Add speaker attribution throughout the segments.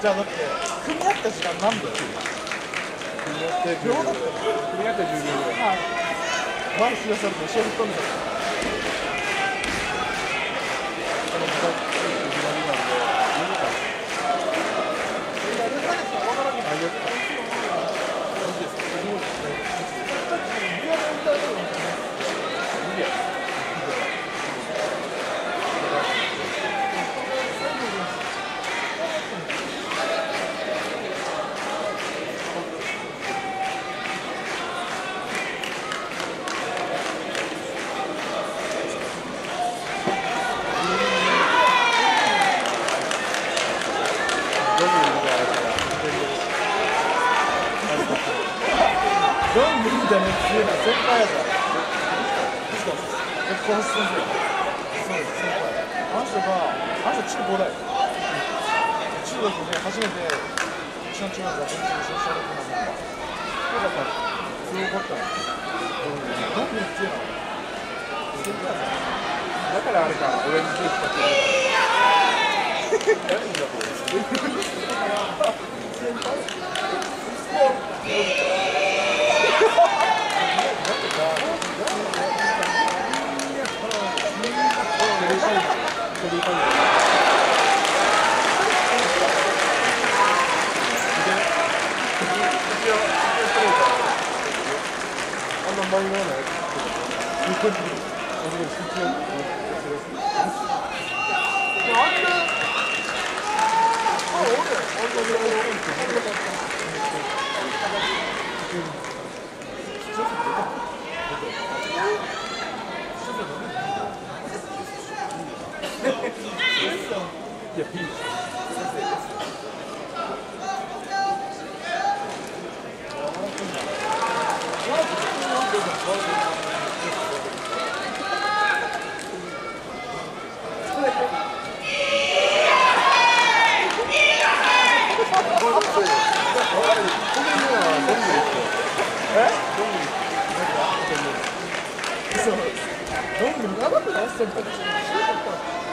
Speaker 1: じゃあだって。組み合った時間何分？
Speaker 2: 組み合って
Speaker 1: 秒だったよ
Speaker 2: 組み合って10秒ぐらい。
Speaker 1: 前東さんと一緒に飛んでた
Speaker 2: この時間左なんで無理か無理やどんどん見てあれから
Speaker 1: どんぐりみたいなやつ言うな先輩やぞ結婚してん。だよそうです先輩あの人があの人中高だよ中学で初めてうちの中学が全然一緒にした時のメンバーよかったすごかったのどん。ぐりっていの先輩やぞ
Speaker 2: だからあれかオレンジジュース買ってる何だこれあんまマイナーなやつとかい。や、ピー
Speaker 1: そうどんぐり長く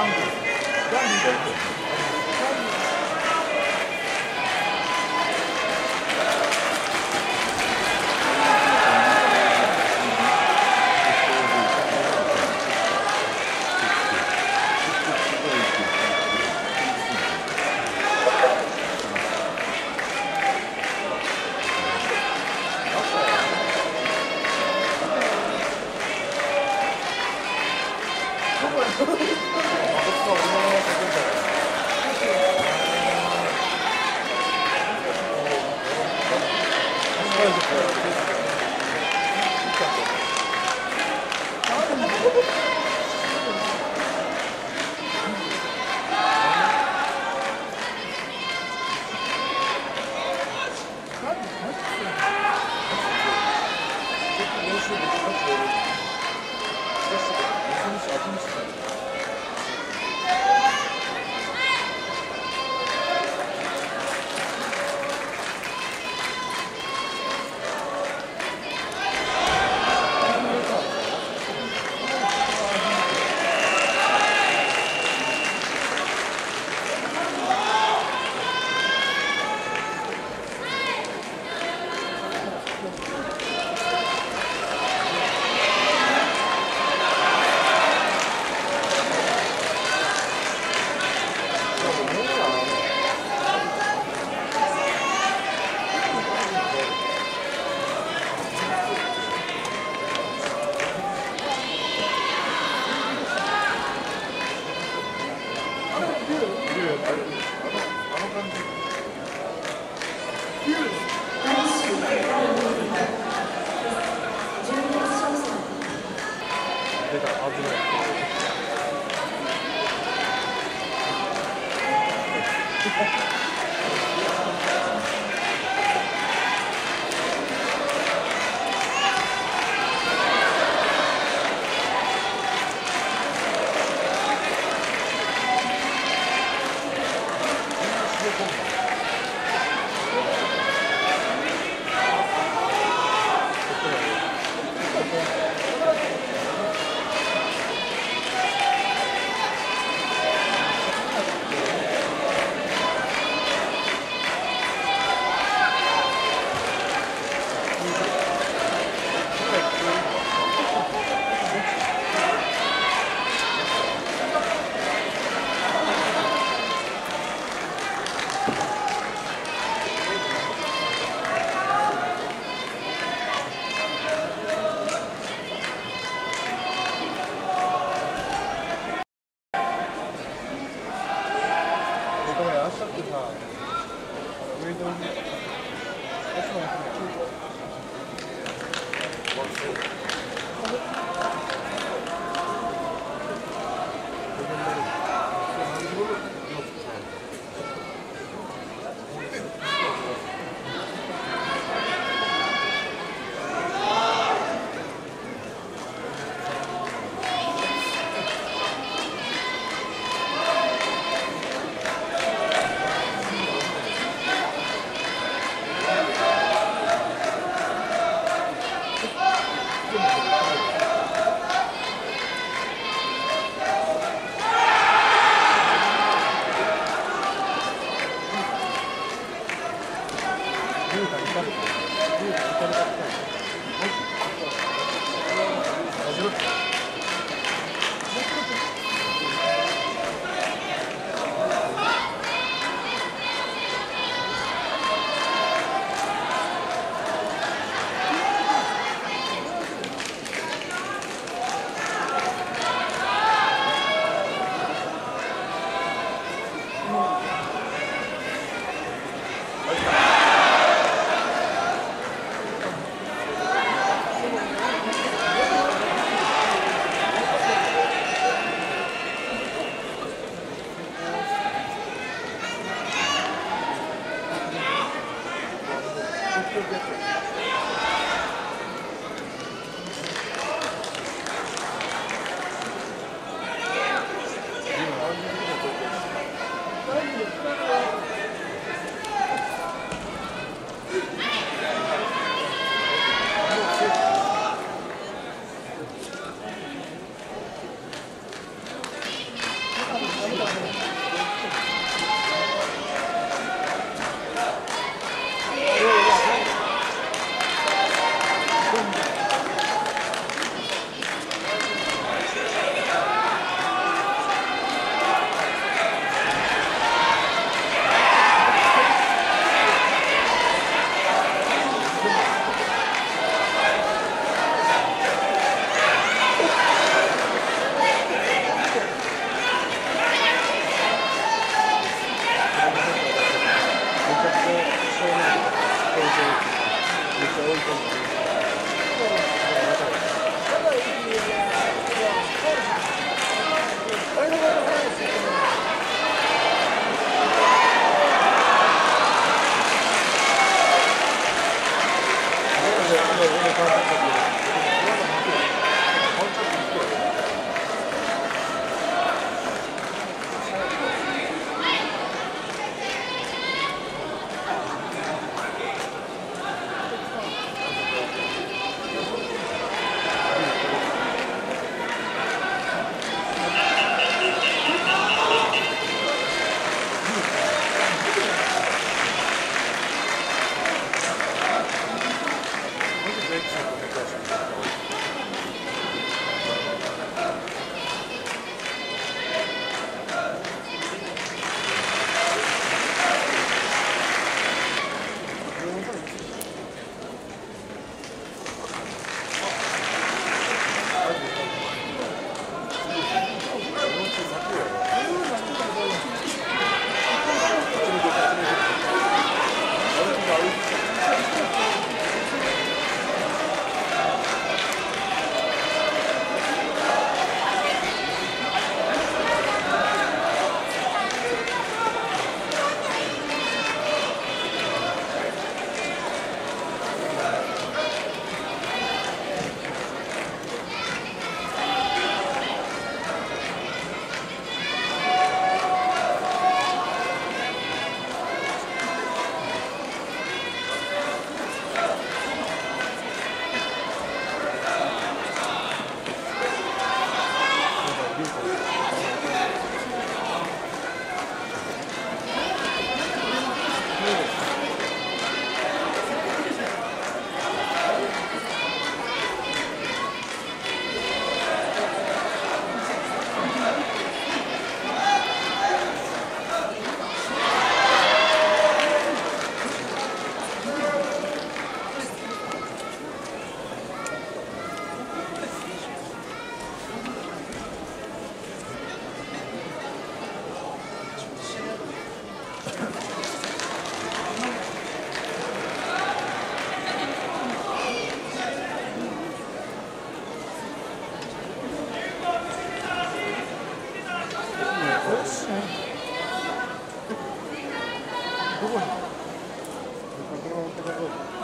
Speaker 3: 何で何で
Speaker 1: こ Thank you. Thanks. ど
Speaker 2: こに？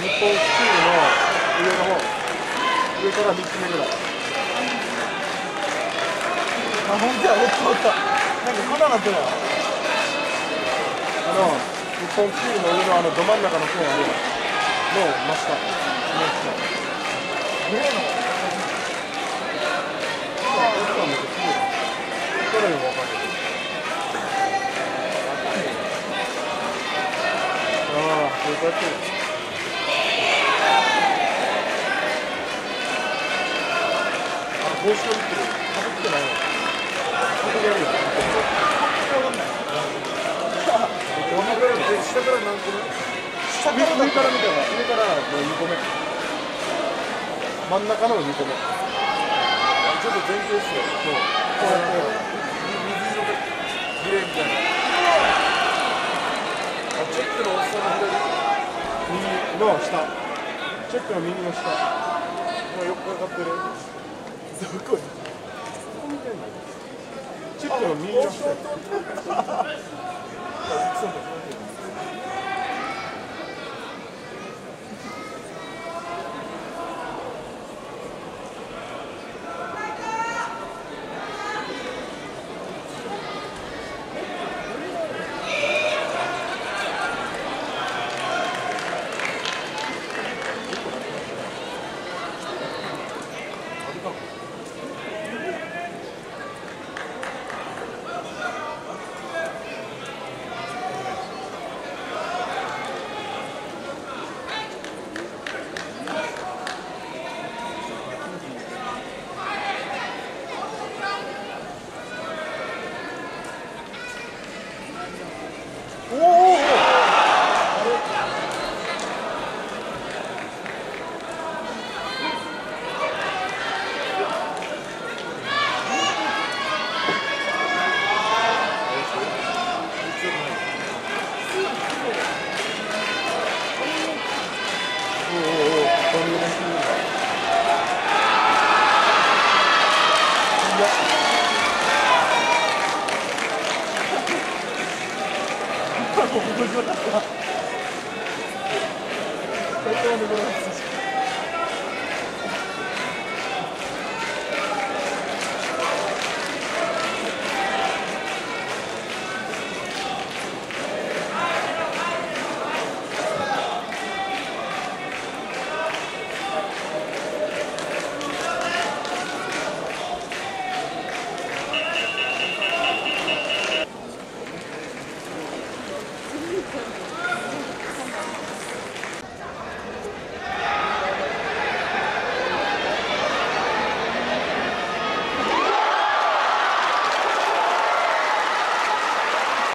Speaker 2: 日本チームの上の方上から3つ目ぐらい
Speaker 1: あ本当やおったおったなんかこんななってる
Speaker 2: あの日本チームの上のあのど真ん中の線あるやんの真下真下
Speaker 1: グレーの
Speaker 2: ああ、奥さんめっちゃ綺麗だ。これもわかる。ああ、そうやってる。あ、帽子を見てる。かぶってないの。かぶやるよ。わかるえ下から何個目
Speaker 1: 下から
Speaker 2: 上から見たら、上からもう2個目。真ん中の2個目。ちょっと前傾してよ。そう。こうやって。水色がグレーみたいな。あ、チェックのおっさんの左。右の下。チェックの右の下。今よくかかってる。どこチェックの右